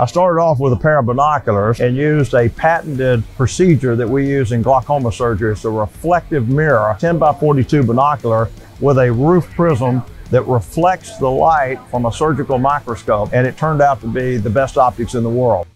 I started off with a pair of binoculars and used a patented procedure that we use in glaucoma surgery. It's a reflective mirror, 10 by 42 binocular with a roof prism that reflects the light from a surgical microscope, and it turned out to be the best optics in the world.